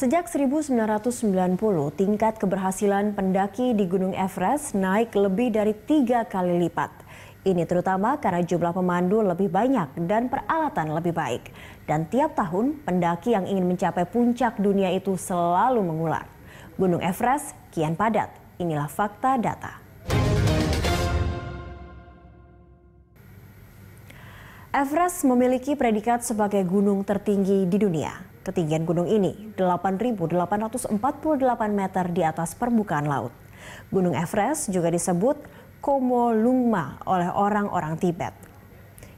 Sejak 1990, tingkat keberhasilan pendaki di Gunung Everest naik lebih dari tiga kali lipat. Ini terutama karena jumlah pemandu lebih banyak dan peralatan lebih baik. Dan tiap tahun, pendaki yang ingin mencapai puncak dunia itu selalu mengular. Gunung Everest kian padat. Inilah fakta data. Everest memiliki predikat sebagai gunung tertinggi di dunia. Ketinggian gunung ini 8.848 meter di atas permukaan laut. Gunung Everest juga disebut Komo Lungma oleh orang-orang Tibet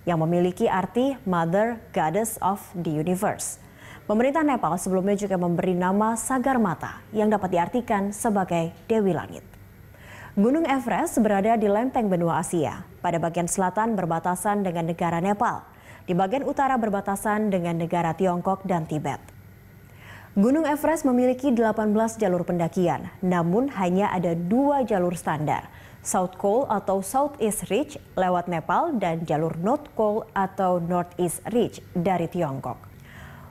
yang memiliki arti Mother Goddess of the Universe. Pemerintah Nepal sebelumnya juga memberi nama Sagarmata yang dapat diartikan sebagai Dewi Langit. Gunung Everest berada di lempeng benua Asia, pada bagian selatan berbatasan dengan negara Nepal di bagian utara berbatasan dengan negara Tiongkok dan Tibet. Gunung Everest memiliki 18 jalur pendakian, namun hanya ada dua jalur standar, South Col atau Southeast Ridge lewat Nepal dan jalur North Col atau Northeast Ridge dari Tiongkok.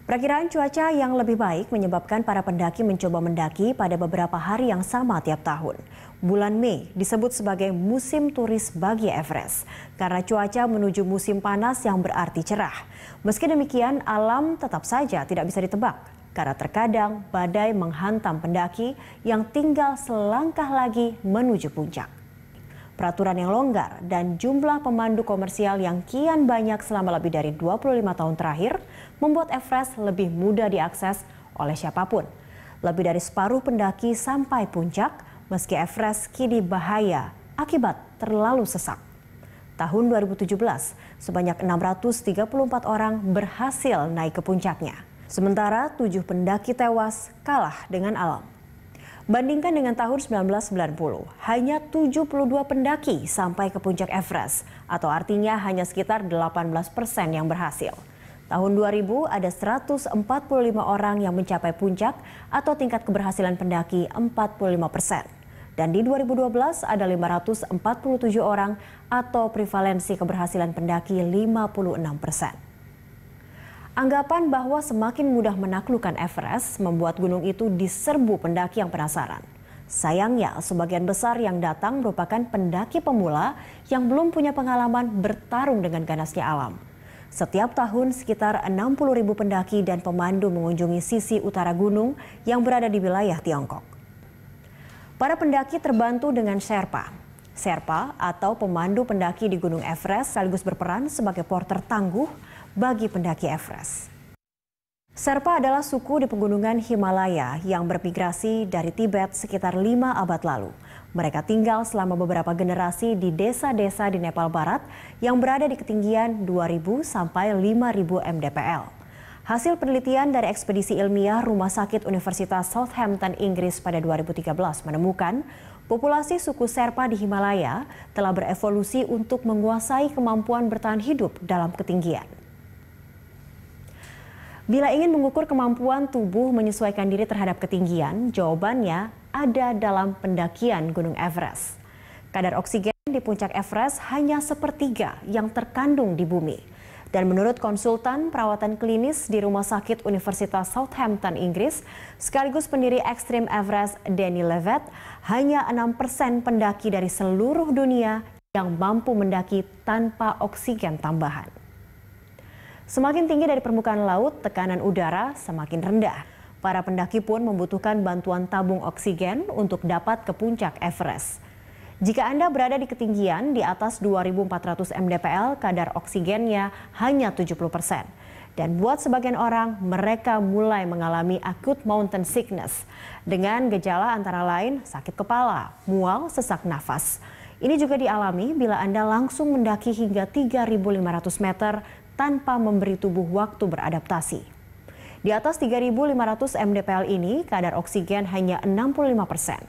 Perakiraan cuaca yang lebih baik menyebabkan para pendaki mencoba mendaki pada beberapa hari yang sama tiap tahun. Bulan Mei disebut sebagai musim turis bagi Everest karena cuaca menuju musim panas yang berarti cerah. Meski demikian, alam tetap saja tidak bisa ditebak karena terkadang badai menghantam pendaki yang tinggal selangkah lagi menuju puncak peraturan yang longgar, dan jumlah pemandu komersial yang kian banyak selama lebih dari 25 tahun terakhir membuat Everest lebih mudah diakses oleh siapa pun. Lebih dari separuh pendaki sampai puncak, meski Everest kini bahaya akibat terlalu sesak. Tahun 2017, sebanyak 634 orang berhasil naik ke puncaknya. Sementara tujuh pendaki tewas kalah dengan alam. Bandingkan dengan tahun 1990, hanya 72 pendaki sampai ke puncak Everest, atau artinya hanya sekitar 18 persen yang berhasil. Tahun 2000 ada 145 orang yang mencapai puncak atau tingkat keberhasilan pendaki 45 persen. Dan di 2012 ada 547 orang atau prevalensi keberhasilan pendaki 56 persen. Anggapan bahwa semakin mudah menaklukkan Everest membuat gunung itu diserbu pendaki yang penasaran. Sayangnya, sebagian besar yang datang merupakan pendaki pemula yang belum punya pengalaman bertarung dengan ganasnya alam. Setiap tahun sekitar 60 ribu pendaki dan pemandu mengunjungi sisi utara gunung yang berada di wilayah Tiongkok. Para pendaki terbantu dengan Sherpa. Sherpa atau pemandu pendaki di Gunung Everest sekaligus berperan sebagai porter tangguh bagi pendaki Everest. Serpa adalah suku di pegunungan Himalaya yang bermigrasi dari Tibet sekitar lima abad lalu. Mereka tinggal selama beberapa generasi di desa-desa di Nepal Barat yang berada di ketinggian 2000 sampai 5000 mdpl. Hasil penelitian dari ekspedisi ilmiah Rumah Sakit Universitas Southampton, Inggris pada 2013 menemukan populasi suku Serpa di Himalaya telah berevolusi untuk menguasai kemampuan bertahan hidup dalam ketinggian. Bila ingin mengukur kemampuan tubuh menyesuaikan diri terhadap ketinggian, jawabannya ada dalam pendakian Gunung Everest. Kadar oksigen di puncak Everest hanya sepertiga yang terkandung di bumi. Dan menurut konsultan perawatan klinis di Rumah Sakit Universitas Southampton, Inggris, sekaligus pendiri Extreme Everest, Danny Levet, hanya 6% pendaki dari seluruh dunia yang mampu mendaki tanpa oksigen tambahan. Semakin tinggi dari permukaan laut, tekanan udara semakin rendah. Para pendaki pun membutuhkan bantuan tabung oksigen untuk dapat ke puncak Everest. Jika Anda berada di ketinggian di atas 2400 mdpl, kadar oksigennya hanya 70 persen. Dan buat sebagian orang, mereka mulai mengalami acute mountain sickness dengan gejala antara lain sakit kepala, mual, sesak nafas. Ini juga dialami bila Anda langsung mendaki hingga 3.500 meter tanpa memberi tubuh waktu beradaptasi. Di atas 3.500 mdpl ini, kadar oksigen hanya 65 persen,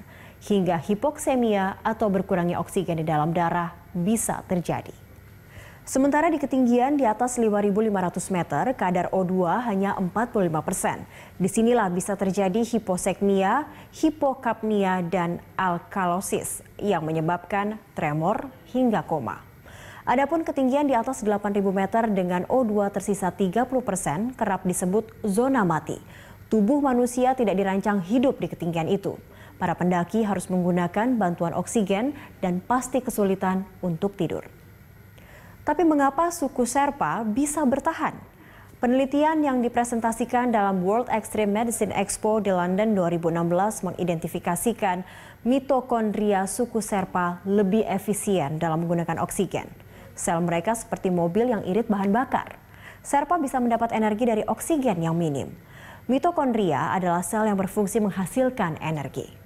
hingga hipoksemia atau berkurangnya oksigen di dalam darah bisa terjadi. Sementara di ketinggian di atas 5.500 meter, kadar O2 hanya 45 persen. Di sinilah bisa terjadi hiposekmia, hipokapnia, dan alkalosis yang menyebabkan tremor hingga koma. Adapun ketinggian di atas 8.000 meter dengan O2 tersisa 30 persen kerap disebut zona mati. Tubuh manusia tidak dirancang hidup di ketinggian itu. Para pendaki harus menggunakan bantuan oksigen dan pasti kesulitan untuk tidur. Tapi mengapa suku Serpa bisa bertahan? Penelitian yang dipresentasikan dalam World Extreme Medicine Expo di London 2016 mengidentifikasikan mitokondria suku Serpa lebih efisien dalam menggunakan oksigen. Sel mereka seperti mobil yang irit bahan bakar. Serpa bisa mendapat energi dari oksigen yang minim. Mitokondria adalah sel yang berfungsi menghasilkan energi.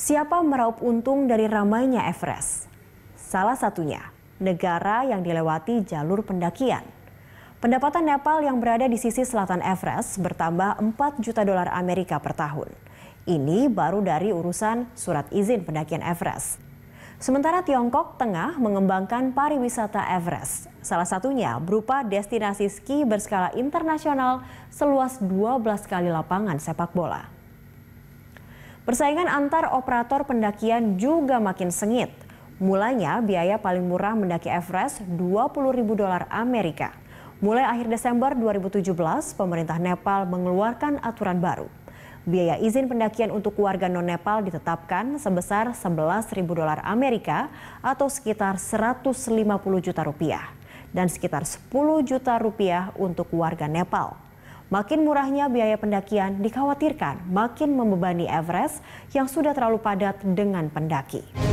Siapa meraup untung dari ramainya Everest? Salah satunya, negara yang dilewati jalur pendakian. Pendapatan Nepal yang berada di sisi selatan Everest bertambah 4 juta dolar Amerika per tahun. Ini baru dari urusan surat izin pendakian Everest. Sementara Tiongkok tengah mengembangkan pariwisata Everest. Salah satunya berupa destinasi ski berskala internasional seluas 12 kali lapangan sepak bola. Persaingan antar operator pendakian juga makin sengit. Mulanya biaya paling murah mendaki Everest 20 ribu dolar Amerika. Mulai akhir Desember 2017, pemerintah Nepal mengeluarkan aturan baru. Biaya izin pendakian untuk warga non-Nepal ditetapkan sebesar 11.000 dolar Amerika atau sekitar 150 juta rupiah dan sekitar 10 juta rupiah untuk warga Nepal. Makin murahnya biaya pendakian dikhawatirkan makin membebani Everest yang sudah terlalu padat dengan pendaki.